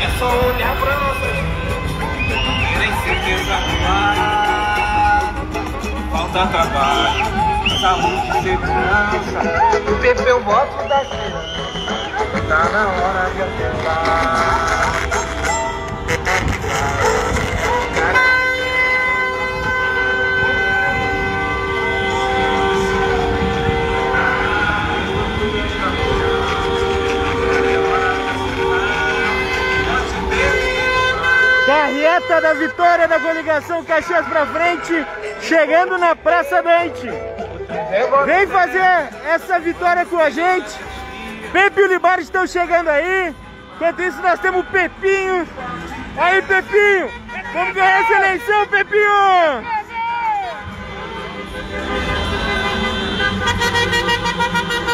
É só olhar pra nossa. Tem certeza lá. Falta trabalho, saúde, segurança. O PP eu boto daqui. Tá na hora de apelar. Carreta da vitória da coligação Caxias pra frente, chegando na Praça Dante. Vem fazer essa vitória com a gente. Pepe e o Libar estão chegando aí. Enquanto isso, nós temos o Pepinho. Aí, Pepinho! Vamos ganhar essa eleição, Pepinho!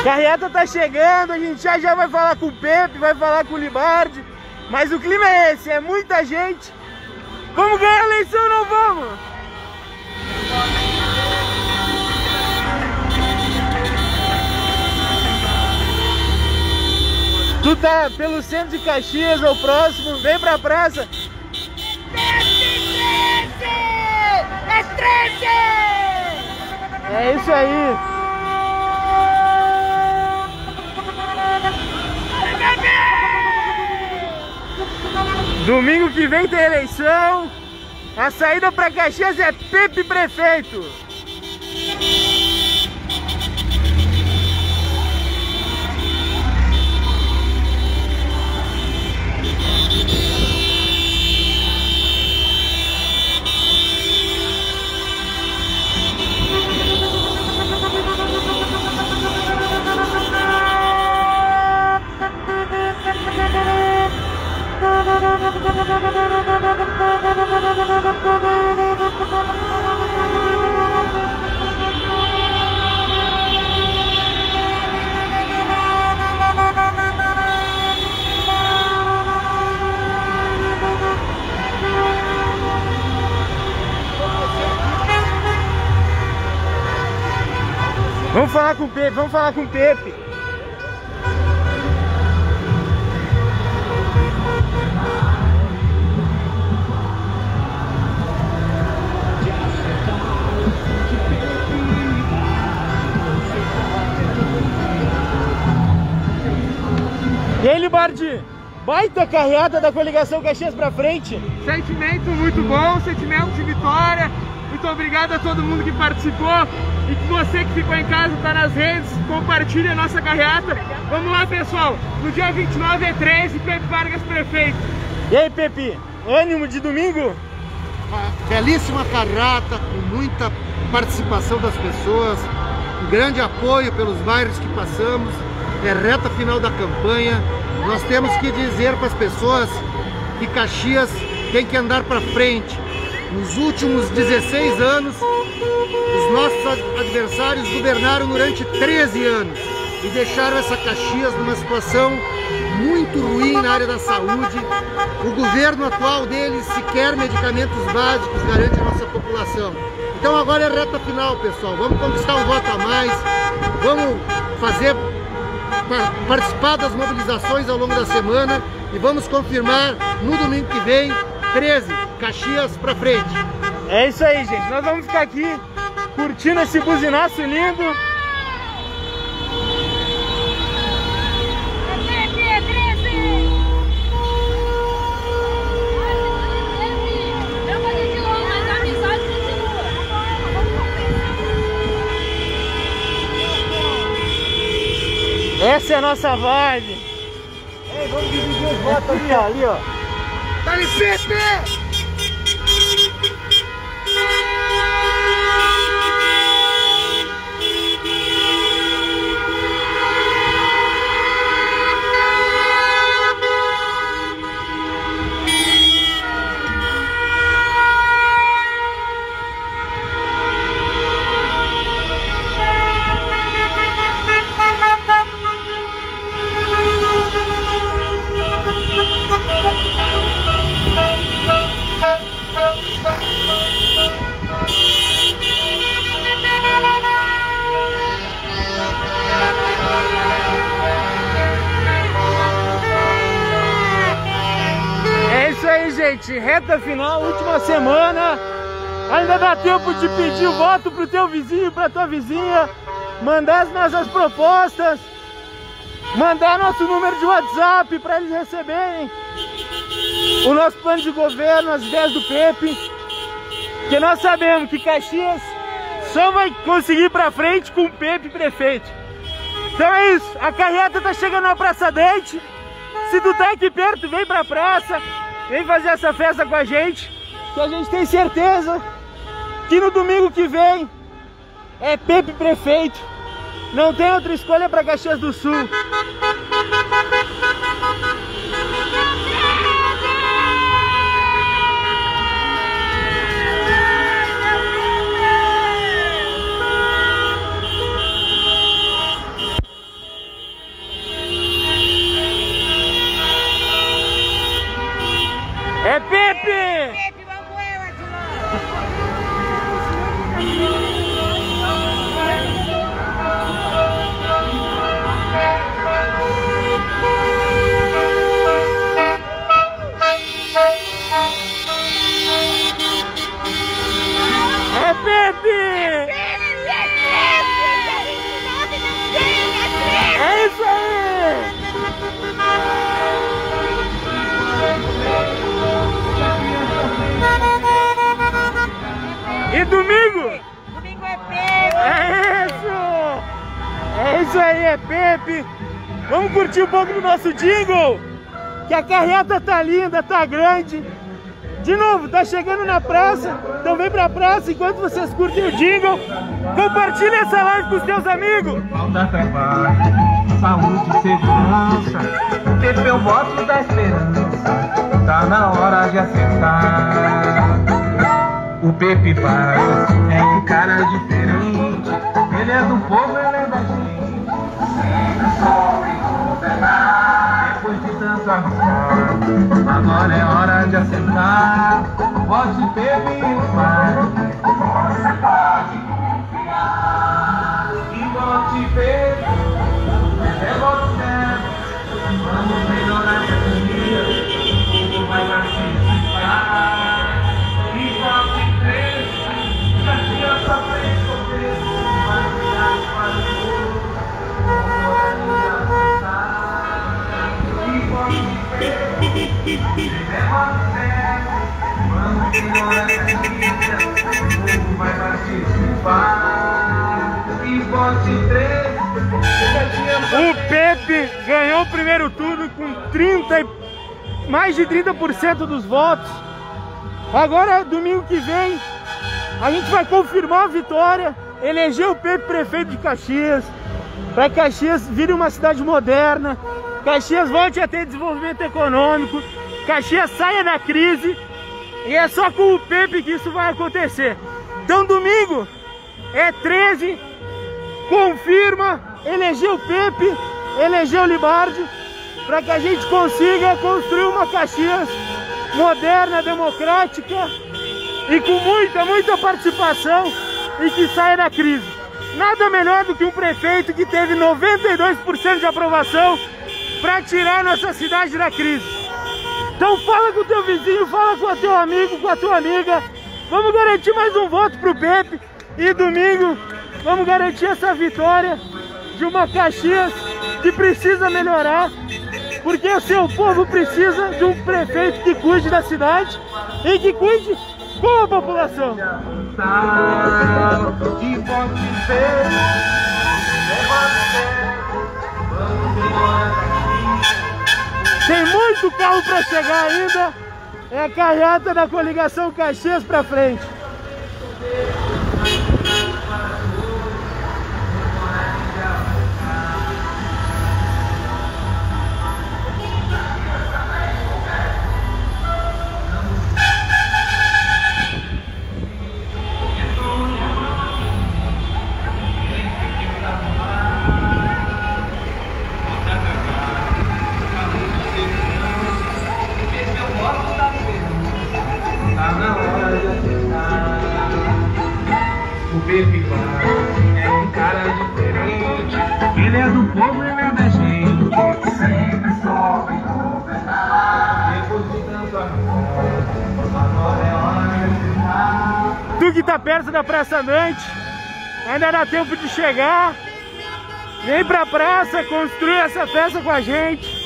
Carreta tá chegando, a gente já já vai falar com o Pepe, vai falar com o Libardi. Mas o clima é esse, é muita gente. Vamos ganhar a eleição ou não vamos? Tu tá pelo centro de Caxias, é o próximo, vem pra praça. É 13! É isso aí. Domingo que vem tem eleição. A saída para Caxias é Pepe Prefeito. Vamos falar com o Pepe, vamos falar com o Pepe. E aí, Libardi? Baita carreata da coligação Caxias pra frente. Sentimento muito bom, sentimento de vitória. Muito obrigado a todo mundo que participou e que você que ficou em casa, está nas redes, compartilhe a nossa carreata. Vamos lá, pessoal. No dia 29 é 13, Pepe Vargas prefeito. E aí, Pepe? Ânimo de domingo? Uma belíssima carreata, com muita participação das pessoas, um grande apoio pelos bairros que passamos. É reta final da campanha. Nós temos que dizer para as pessoas que Caxias tem que andar para frente. Nos últimos 16 anos, os nossos adversários governaram durante 13 anos e deixaram essa Caxias numa situação muito ruim na área da saúde. O governo atual deles sequer medicamentos básicos garante a nossa população. Então agora é reta final, pessoal. Vamos conquistar um voto a mais, vamos fazer participar das mobilizações ao longo da semana e vamos confirmar no domingo que vem 13, Caxias pra frente. É isso aí, gente. Nós vamos ficar aqui curtindo esse buzinaço lindo. Essa é a nossa vibe. Ei, vamos dividir os votos ali, ó. Ali, ó. Dá-lhe Pepe! Gente, reta final, última semana. Ainda dá tempo de pedir voto pro teu vizinho, pra tua vizinha, mandar as nossas propostas, mandar nosso número de WhatsApp para eles receberem o nosso plano de governo, as ideias do Pepe. Que nós sabemos que Caxias só vai conseguir para frente com o Pepe prefeito. Então é isso, a carreta tá chegando na Praça Dente. Se tu tá aqui perto, vem pra praça, vem fazer essa festa com a gente, que a gente tem certeza que no domingo que vem é Pepe prefeito. Não tem outra escolha para Caxias do Sul. É Pepe! Pepe, é Pepe! É É isso aí! E domingo? Domingo é Pepe! É isso! É isso aí, é Pepe! Vamos curtir um pouco do nosso jingle? Que a carreta tá linda, tá grande. De novo, tá chegando na praça, então vem pra praça enquanto vocês curtem o jingle. Compartilha essa live com os teus amigos. Trabalho, saúde segurança. Pepe, eu voto da esperança. Tá na hora de acertar. O Pepe vai, agora é hora de acertar. Vote Pepe e vai. Você pode confiar. E vote Pepe. É O Pepe ganhou o primeiro turno com 30 e- mais de 30% dos votos. Agora, domingo que vem, a gente vai confirmar a vitória, eleger o Pepe prefeito de Caxias, para que Caxias vire uma cidade moderna, Caxias volte a ter desenvolvimento econômico, Caxias saia da crise, e é só com o Pepe que isso vai acontecer. Então, domingo é 13, confirma, elegeu o Pepe, elegeu o Libardi, para que a gente consiga construir uma Caxias moderna, democrática e com muita, muita participação e que saia da crise. Nada melhor do que um prefeito que teve 92% de aprovação para tirar nossa cidade da crise. Então fala com o teu vizinho, fala com o teu amigo, com a tua amiga. Vamos garantir mais um voto pro Pepe. E domingo vamos garantir essa vitória de uma Caxias que precisa melhorar. Porque o seu povo precisa de um prefeito que cuide da cidade e que cuide com a população. Tem muito carro para chegar ainda. É a carreta da coligação Caxias para frente. bebivado É um cara diferente. Ele é do povo, ele é da gente. Sempre sobe no pedal Depois de tanto agora é hora de ficar. Tu que tá perto da Praça Nantes Ainda dá tempo de chegar. Vem pra praça, construir essa festa com a gente.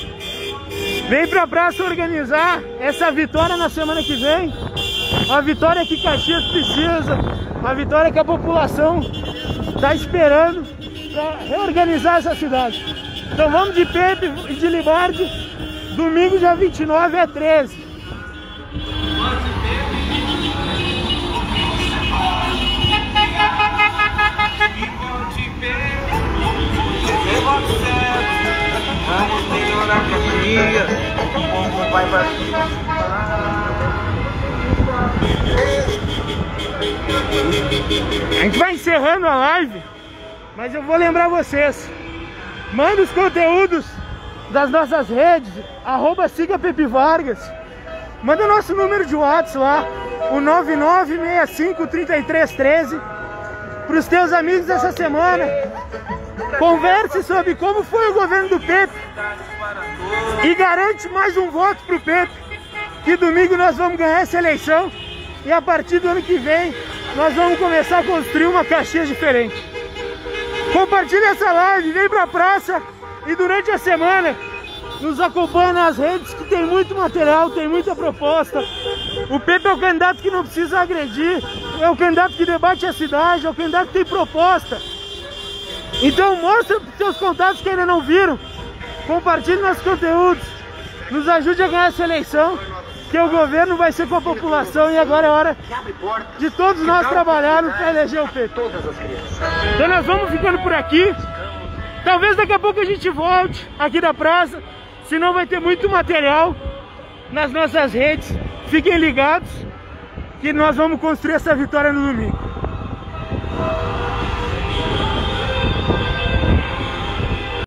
Vem pra praça organizar essa vitória na semana que vem. A vitória que Caxias precisa. Uma vitória que a população está esperando para reorganizar essa cidade. Então vamos de Pepe e de Libardi. Domingo, dia 29 é 13. Encerrando a live, mas eu vou lembrar vocês. Manda os conteúdos das nossas redes, arroba siga Pepe Vargas. Manda o nosso número de WhatsApp lá, o 99653313, para os teus amigos dessa semana. Converse sobre como foi o governo do Pepe e garante mais um voto pro Pepe, que domingo nós vamos ganhar essa eleição e a partir do ano que vem nós vamos começar a construir uma Caxias diferente. Compartilhe essa live, vem pra praça e durante a semana nos acompanha nas redes que tem muito material, tem muita proposta. O Pepe é o candidato que não precisa agredir, é o candidato que debate a cidade, é o candidato que tem proposta. Então mostra para seus contatos que ainda não viram, compartilhe nossos conteúdos, nos ajude a ganhar essa eleição, que o governo vai ser com a população e agora é hora de todos nós trabalharmos para eleger o Pepe. Então nós vamos ficando por aqui. Talvez daqui a pouco a gente volte aqui da praça, senão vai ter muito material nas nossas redes. Fiquem ligados que nós vamos construir essa vitória no domingo.